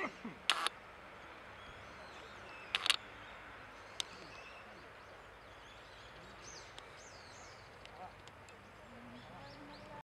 Mm-hmm.